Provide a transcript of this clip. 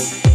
you